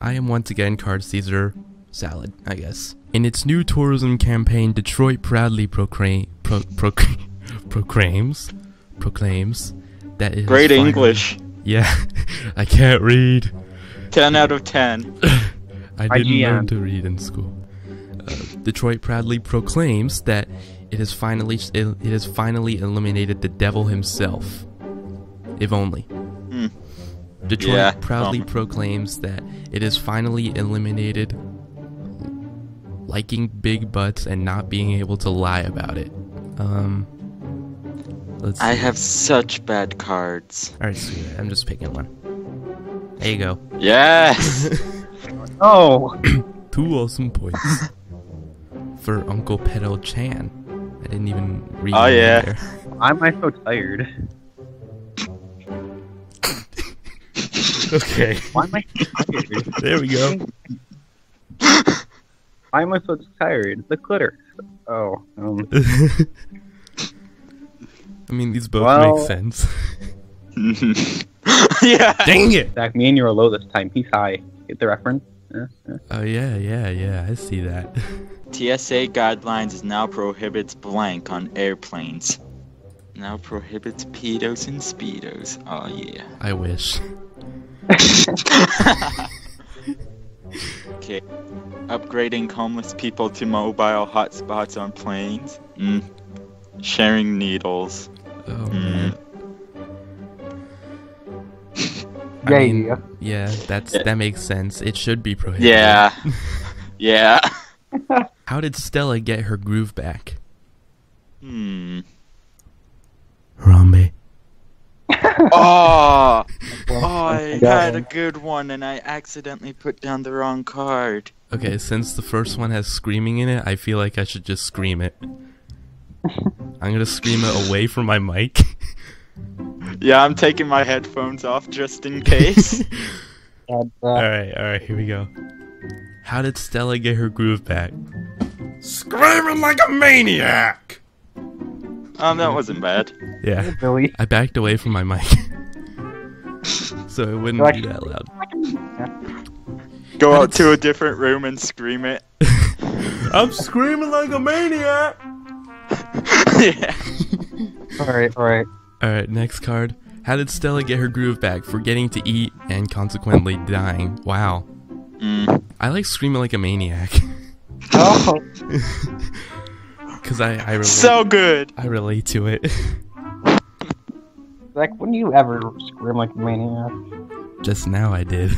I am once again card Caesar salad, I guess. In its new tourism campaign, Detroit proudly proclaim, pro, proclaim, proclaims proclaims that it Great finally- English. Yeah, I can't read. 10 out of 10. I didn't IGN. learn to read in school. Uh, Detroit proudly proclaims that it has finally it, it has finally eliminated the devil himself. If only. Detroit Yeah, proudly um. proclaims that it has finally eliminated liking big butts and not being able to lie about it. Um let's I have such bad cards. Alright, sweet. I'm just picking one. There you go. Yes! Oh, Two awesome points for Uncle Pedo Chan. I didn't even read. Oh, yeah. there. why am I so tired? Okay, Why am I tired? there we go. Why am I so tired? The clitter. Oh, um, I mean, these both Well- make sense. yeah! Dang it! Zach, me and you are low this time. He's high. Get the reference? Yeah, yeah. Oh yeah, yeah, yeah. I see that. TSA guidelines now prohibits blank on airplanes. Now prohibits pedos and speedos. Oh yeah. I wish. Okay. Upgrading homeless people to mobile hotspots on planes. Mm. Sharing needles. Oh Mm. man. I Yeah, mean, yeah. yeah, that's Yeah. that makes sense. It should be prohibited. Yeah. yeah. How did Stella get her groove back? Hmm. Harambe. Oh, oh, I had a good one and I accidentally put down the wrong card. Okay, since the first one has screaming in it, I feel like I should just scream it. I'm gonna scream it away from my mic. Yeah, I'm taking my headphones off just in case. Alright, alright, here we go. How did Stella get her groove back? Screaming like a maniac! Um, that wasn't bad. Yeah, Billy. I backed away from my mic. so it wouldn't Like- be that loud. Go out to a different room and scream it. I'm screaming like a maniac! yeah. Alright, alright. Alright, next card. How did Stella get her groove back? Forgetting to eat and consequently dying. Wow. Mm. I like screaming like a maniac. Oh, Cause I, I relate, So good. I relate to it. Zach, when do you ever scream like a maniac? Just now I did.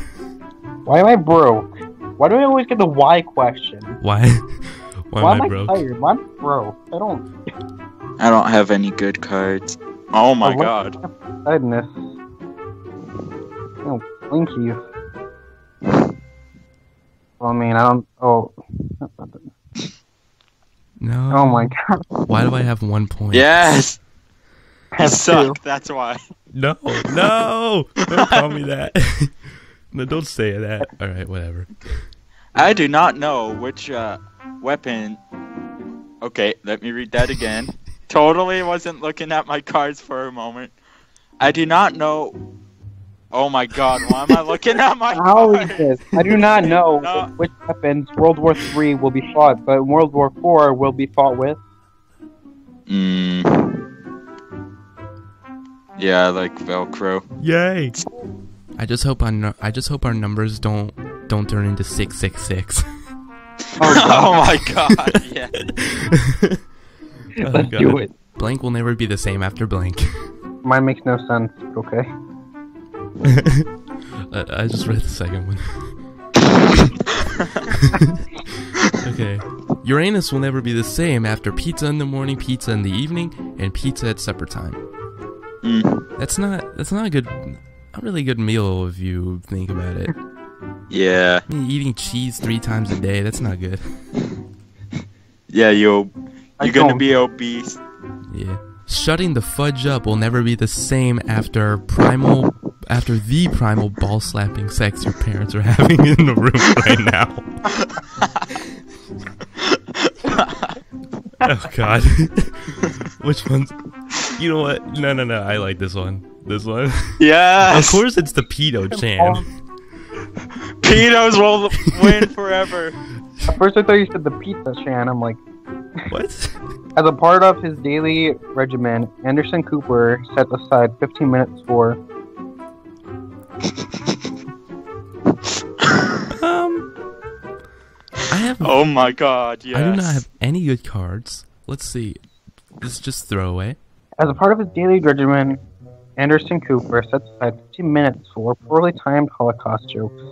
Why am I broke? Why do I always get the why question? Why? Why, Why am I broke? I tired? Why am I broke? I don't. I don't have any good cards. Oh my Oh, what- god. Sadness. Oh, Blinkies. Well, I mean, I don't. Oh. No. Oh my god. Why do I have one point? Yes. You Have suck. That's why. No, no! Don't call me that. no, don't say that. All right, whatever. I do not know which uh, weapon. Okay, let me read that again. totally wasn't looking at my cards for a moment. I do not know. Oh my god, why am I looking at my How is cards? this? I do not know No. which weapons World War Three will be fought, but World War Four will be fought with. Mm. Yeah, I like Velcro. Yay! I just hope our nu- I just hope our numbers don't don't turn into six six six. Oh, my god, yeah. Oh, Let's God. do it. Blank will never be the same after blank. Mine makes no sense. Okay. Uh, I just read the second one. okay. Uranus will never be the same after pizza in the morning, pizza in the evening, and pizza at supper time. Mm. That's not that's not a good a really good meal if you think about it. Yeah, I mean, eating cheese three times a day, that's not good. yeah, you you're gonna don't- be obese. Yeah. Shutting the fudge up will never be the same after primal after the primal ball slapping sex your parents are having in the room right now. oh god. Which one's You know what? No no no, I like this one. This one. Yeah. Of course it's the pedo chan. Pedos will win forever. At first, I thought you said the pizza Shan. I'm like, What? as a part of his daily regimen, Anderson Cooper set aside 15 minutes for. Um, I have. Oh my god, yes. I do not have any good cards. Let's see. This is just throwaway. As a part of his daily regimen, Anderson Cooper sets aside 15 minutes for poorly timed Holocaust jokes.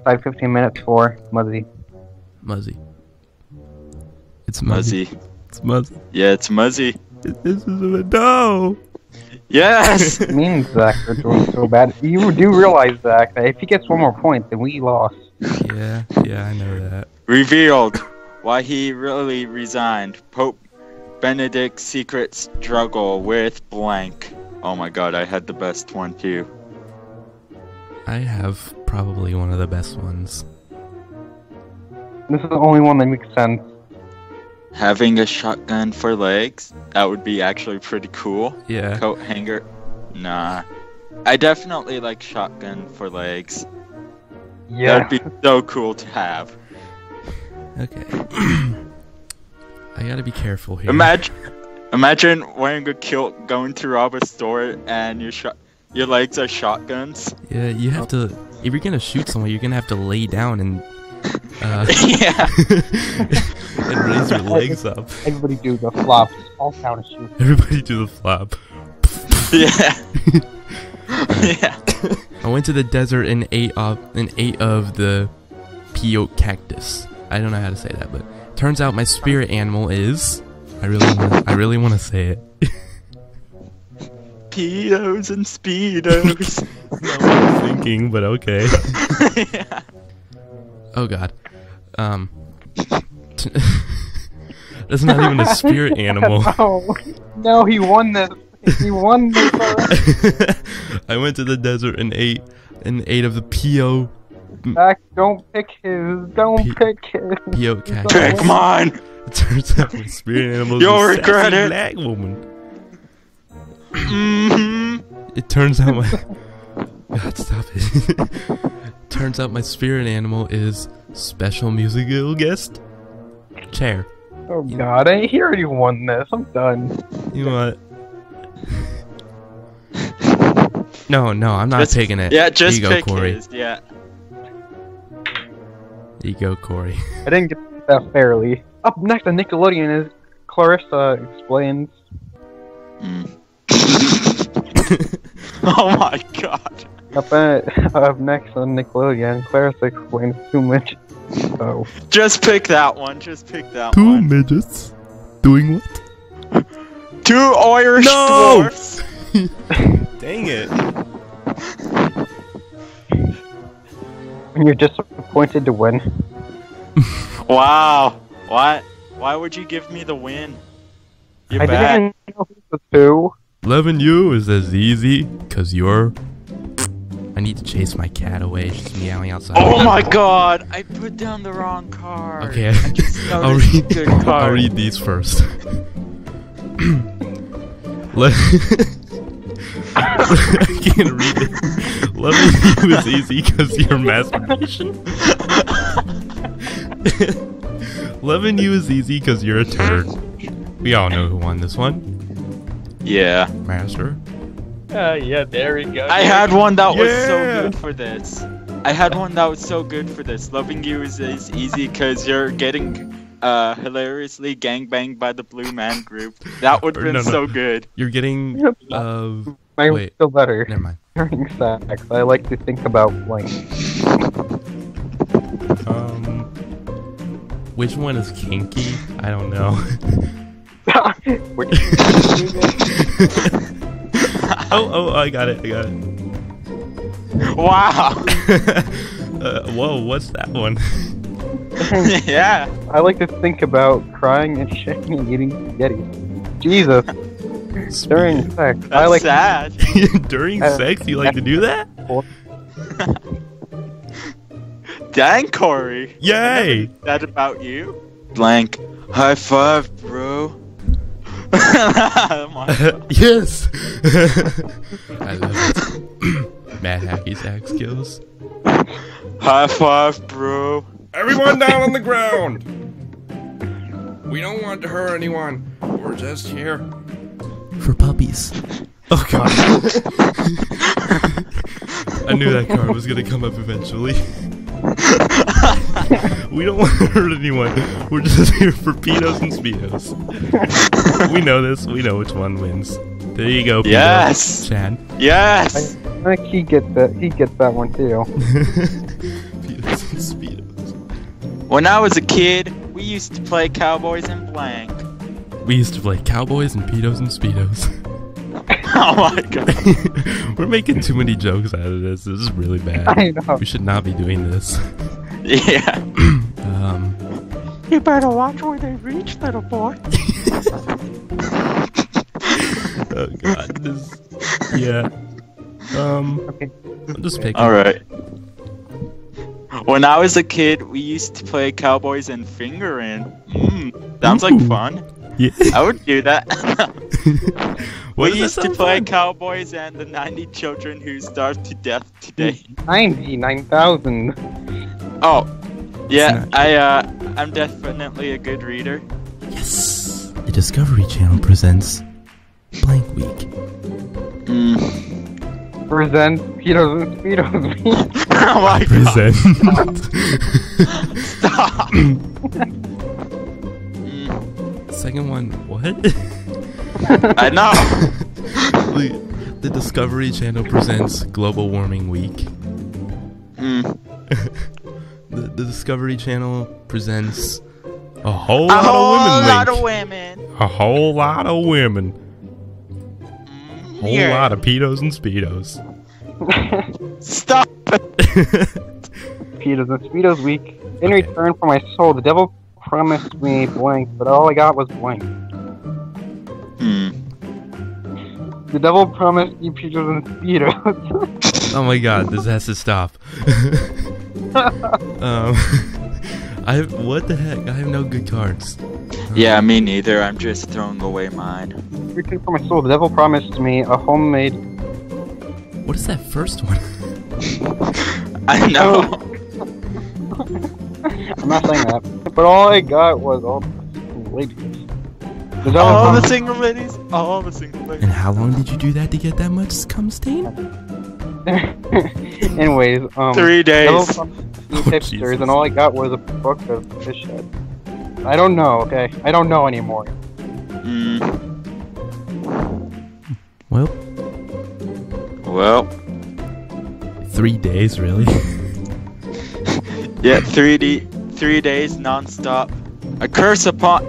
Aside 15 minutes for Muzzy. Muzzy. It's Muzzy. Muzzy. It's Muzzy. Yeah, it's Muzzy. This is a no. Yes! It means Zach are doing so bad. You do realize, Zach, that if he gets one more point, then we lost. Yeah, yeah, I know that. Revealed why he really resigned. Pope Benedict's secret struggle with blank. Oh my god, I had the best one too. I have probably one of the best ones. This is the only one that makes sense. Having a shotgun for legs? That would be actually pretty cool. Yeah. Coat hanger? Nah. I definitely like shotgun for legs. Yeah. That'd be so cool to have. Okay. I gotta be careful here. Imagine, imagine wearing a kilt, going to rob a store, and your shot, your legs are shotguns. Yeah, you have to. If you're gonna shoot someone, you're gonna have to lay down and uh, yeah. and raise your legs up. Everybody do the flops. All down a shoot. Everybody do the flop. Yeah. yeah. I went to the desert and ate of and ate of the peyote cactus. I don't know how to say that, but turns out my spirit animal is. I really want. I really want to say it. Pedos and speedos. Not what I was thinking, but okay. yeah. Oh God. Um. T- That's not even a spirit animal. No, no, he won this. He won this. I went to the desert and ate and ate of the peo Zach, don't pick his. Don't Pe- pick his. peo Pick cactus. Pick mine. It turns out my spirit animal is You'll a regret sassy it. black woman. It turns out my God, stop it. turns out my spirit animal is special musical guest chair. Oh God, I, he already won this. I'm done. You know what? No, no, I'm not Just- taking it. Yeah, just Here you go, pick Corey. his. Yeah. Here you go, Corey. I didn't get that fairly. Up next on Nickelodeon is Clarissa explains. Oh my god. Up, at, up next on Nickelodeon, Clarissa explains too much. Oh, Just pick that one. Just pick that Two one. midgets doing what? Two Irish No! dwarfs. Dang it. and you're disappointed to win. Wow. Why? Why would you give me the win? You're I bad. didn't know who the two. Loving you is as easy because you're. I need to chase my cat away. She's meowing outside. Oh my god! I put down the wrong card. Okay, I just I'll read. a good I'll read these first. Let- I can't read it. Loving you is easy because you're masturbation. Loving you is easy because you're a turd. We all know who won this one. Yeah. Master. Uh, yeah, there we go. I had one that was so good for this. I had one that was so good for this. Loving you is, is easy because you're getting uh, hilariously gangbanged by the Blue Man Group. That would have been no, no. so good. You're getting. Uh, Mine's wait. still better. never mind. During sex, I like to think about like. Um. Which one is kinky? I don't know. Which- oh, oh, I got it. I got it. Wow. uh, whoa, what's that one? yeah. I like to think about crying and shaking and eating spaghetti. Jesus, during sex, That's I like sad. During Uh, sex, you like to do that? Dang, Corey. Yay! That about you? Blank. High five, bro. My yes! I love it. Mad Hacky Sack skills. High five, bro. Everyone down on the ground! We don't want to hurt anyone. We're just here. For puppies. Oh god. I knew that card was gonna come up eventually. we don't want to hurt anyone. We're just here for pedos and speedos. we know this. We know which one wins. There you go. Pedo. Yes. Chan. Yes. I think he gets that. He gets that one too. pedos and speedos. When I was a kid, we used to play Cowboys and Blank. We used to play cowboys and pedos and speedos. Oh my god. We're making too many jokes out of this. This is really bad. I know. We should not be doing this. Yeah. Um, You better watch where they reach, little boy. oh god, this. Yeah. Um, Okay. I'm just picking. All right. When I was a kid, we used to play Cowboys and Finger in. Mm, sounds like fun. Yeah. I would do that. Why we used to play fun? Cowboys and the 90 children who starved to death today. Ninety-nine thousand. Oh, yeah, I uh, I'm definitely a good reader. Yes. The Discovery Channel presents Blank Week. Mm. Presents Pedos and Speedos. oh my god! Present. Stop. Mm, Second one. What? I know. the, the Discovery Channel presents Global Warming Week. Mm. The, the Discovery Channel presents a whole A lot whole of women. lot of women. a whole lot of women. Mm, Whole yeah. lot of pedos and speedos. Stop. Pedos and Speedos week. In Okay. return for my soul, the devil promised me blank, but all I got was blank. The devil promised me Pedos and Speedos. Oh my god, this has to stop. um, I have, what the heck? I have no good cards. Yeah, me neither. I'm just throwing away mine. In return for my soul, the devil promised me a homemade. What is that first one? I know. I'm not saying that, but all I got was all ladies. The devil All the single ladies. All the single ladies. And how long did you do that to get that much cum stain? Anyways, um, Three days. promised me Oh, hipsters, Jesus. and all I got was a book of fish head. I don't know. Okay, I don't know anymore. Mm. Well, Well, three days, really? yeah, three D, three days nonstop. A curse upon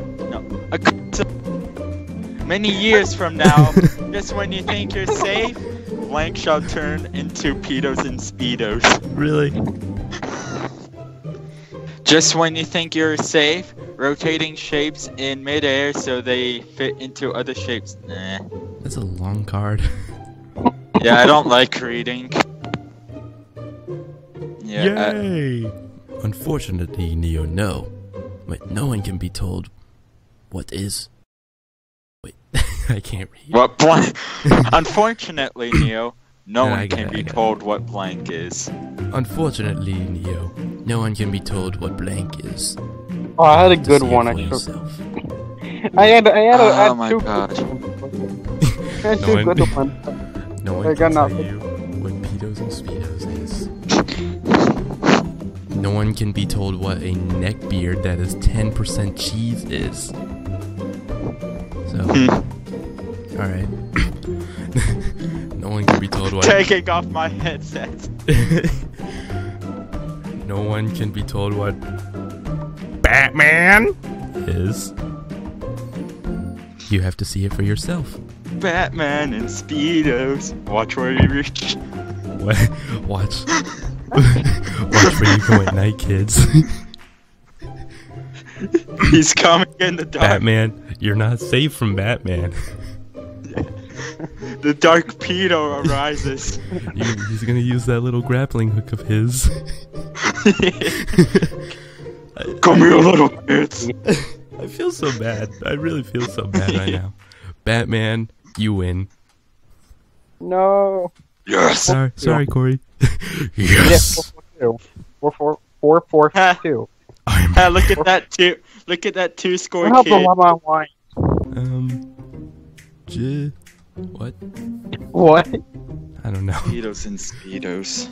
Many years from now, just when you think you're safe, blank shall turn into pedos and speedos. really? Just when you think you're safe, rotating shapes in midair so they fit into other shapes. Nah. That's a long card. Yeah, I don't like reading. Yeah. I- Yay! Unfortunately, Neo, no. But no one can be told what is. Wait, I can't read. what blank? Unfortunately, Neo, no Yeah, one can it, be get it. told what blank is. Unfortunately, Neo, no one can be told what blank is. Oh, I had a good one. for I took. I had. I had, a, I had Oh my two. gosh. I had No two one- good ones. No one got can tell nothing. you what pedos and speedos is. No one can be told what a neck beard that is 10% cheese is. So, Hmm. Alright. no one can be told what. Taking off my headset. no one can be told what Batman is. You have to see it for yourself. Batman and speedos. Watch where you reach. What? Watch. Watch where you go at night, kids. He's coming in the dark. Batman, you're not safe from Batman. The dark pedo arises. He's gonna use that little grappling hook of his. Come here, little kids. I feel so bad. I really feel so bad right now. Batman, you win. No. Yes. Sorry, sorry, Corey. Yes. four, four, four, four, four, Ha. two. I'm. Ah, look at that two. Look at that two score What kid. to Llama Wine? Um. J. What? What? I don't know. Speedos and speedos.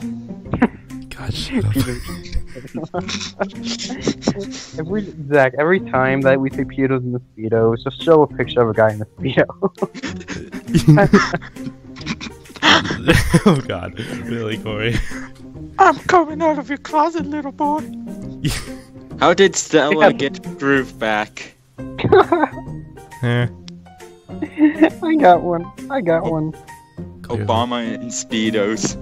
God, shut up. every Zach, every time that we say pedos in the speedos, just show a picture of a guy in the speedo. oh God, really, Corey? I'm coming out of your closet, little boy. How did Stella get groove back? Eh, I got one. I got one. Obama in speedos.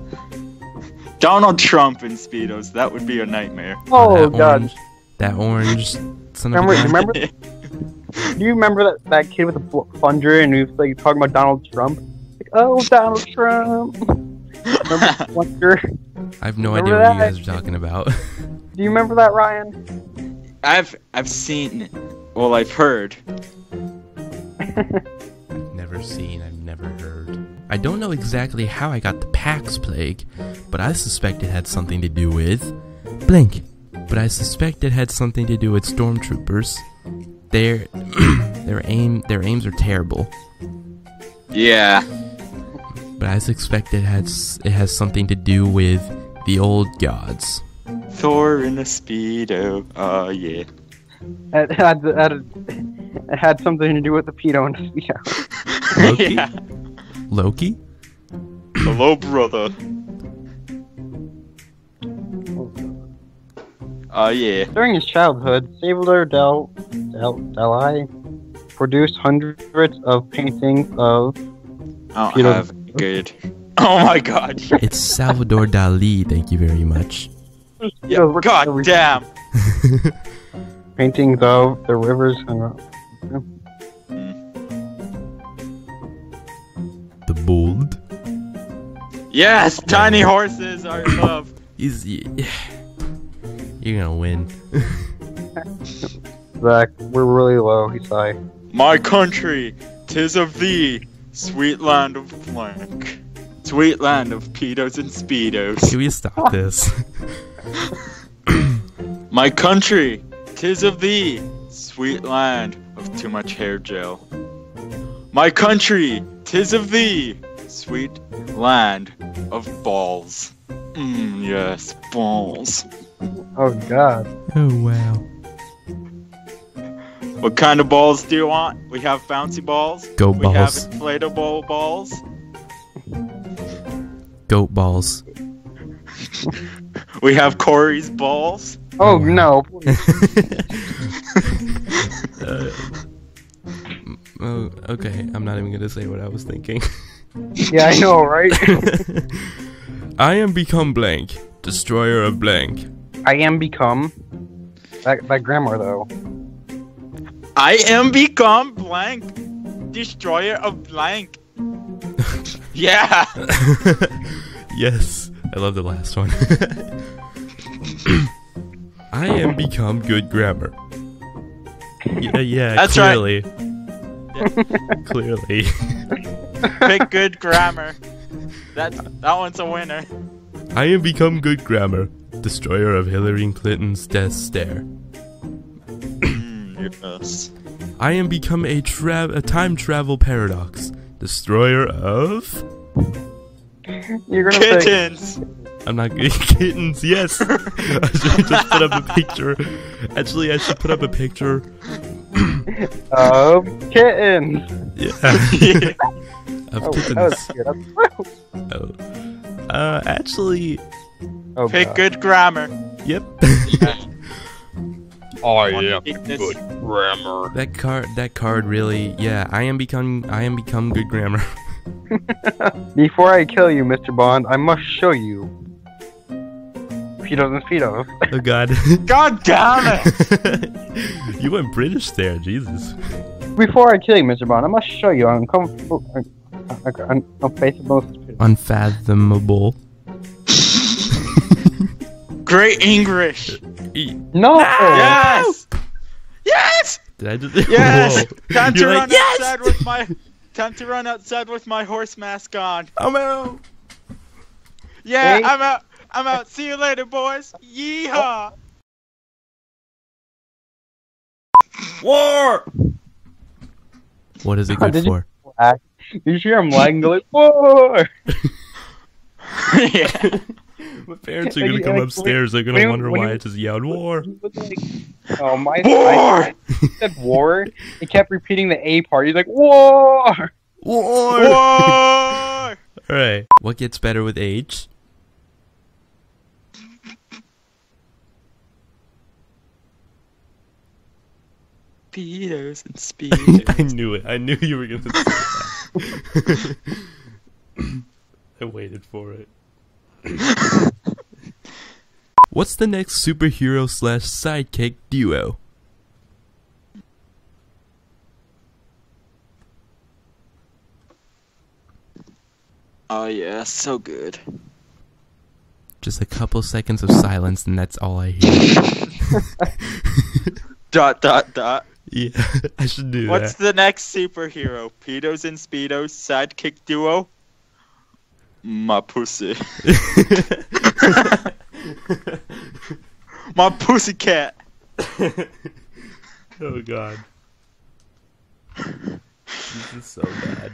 Donald Trump in speedos. That would be a nightmare. Oh that god. Orange, that orange son of Remember, a remember, do you remember that, that kid with the bl- plunger and he was like talking about Donald Trump? Like, oh, Donald Trump. Remember the plunger? I have no Remember idea what you guys are talking about. Do you remember that, Ryan? I've I've seen. Well, I've heard. Never seen, I've never heard. I don't know exactly how I got the Pax Plague, but I suspect it had something to do with. Blink. But I suspect it had something to do with stormtroopers. Their their aim their aims are terrible, Yeah. but I suspect it has it has something to do with the old gods. Thor in a speedo. Oh uh, yeah. It had, it had, it had something to do with the pedo and the speedo. Loki? yeah. Loki? Hello, brother. Oh yeah. During his childhood, Salvador Del, Del Dali produced hundreds of paintings of. I don't Peter- have good. Oh my god. It's Salvador Dali, thank you very much. Yeah, god damn. Paintings of the rivers and. Yes, tiny horses are love. He's y- You're gonna win. Zach, we're really low. He's high. My country, tis of thee, sweet land of blank. Sweet land of pedos and speedos. Can we stop this? My country, tis of thee, sweet land of too much hair gel. My country, tis of thee, sweet land of balls. Mmm, yes, balls. Oh God. oh wow. What kind of balls do you want? We have bouncy balls. Goat We have inflatable balls. Goat balls. We have Corey's balls. Oh wow. no. Uh, oh, okay, I'm not even gonna say what I was thinking. Yeah, I know, right? I am become blank, destroyer of blank. I am become. That that grammar though. I am become blank, destroyer of blank. yeah. yes, I love the last one. I am become good grammar. Yeah, yeah, That's right. clearly. clearly. Pick good grammar. That that one's a winner. I am become good grammar, destroyer of Hillary Clinton's death stare. Mm, yes. I am become a tra- a time travel paradox, destroyer of. You're gonna say Kittens. I'm not good kittens. Yes, I should just put up a picture. Actually, I should put up a picture. of kittens. Yeah, Yeah. of Oh, kittens. that was Oh. Uh, actually, Oh, Pick God. good grammar. yep. Oh yeah. Good grammar. that card, that card really, yeah. I am become, I am become good grammar. Before I kill you, Mr. Bond, I must show you. Pedos and Speedos. oh God. God damn it. you went British there, Jesus. Before I kill you, Mr. Bond, I must show you uncomfortable, un- un- unfaceable. Unfathomable. Great English. No! Yes. Yes. Did I just? Yes. Whoa. Time to You're run like, yes! outside with my. Time to run outside with my horse mask on. I'm out. Yeah, Hey. I'm out. I'm out. See you later, boys. Yeehaw. War! What is it Oh, good did you- for? Lag. You hear him lagging, go like, whoa! yeah. My parents are gonna come upstairs, They're gonna wonder why I just yelled war. He was like, oh my! War! I, I said war. He kept repeating the A part. He's like, war. War! War. Alright. What gets better with age? Speedos and I knew it. I knew you were gonna say that. I waited for it. What's the next superhero slash sidekick duo? oh yeah, so good. Just a couple seconds of silence, and that's all I hear. Dot dot dot. Yeah, I should do that. What's that. the next superhero? Pedos and Speedos sidekick duo? My pussy. My pussy cat. oh god. This is so bad.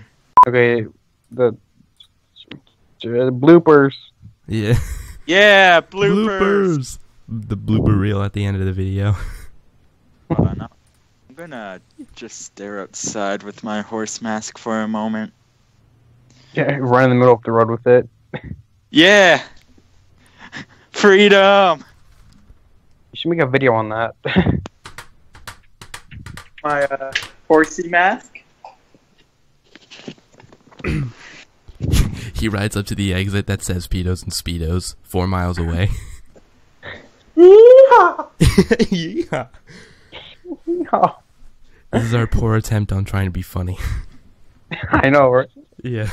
Okay, the, the bloopers. Yeah. Yeah, bloopers. The blooper reel at the end of the video. Hold on, I'm gonna just stare outside with my horse mask for a moment. Yeah, run in the middle of the road with it. Yeah! Freedom! You should make a video on that. My uh, horsey mask? He rides up to the exit that says Pedos and Speedos, four miles away. yeah. no. This is our poor attempt on trying to be funny. I know, right? Yeah.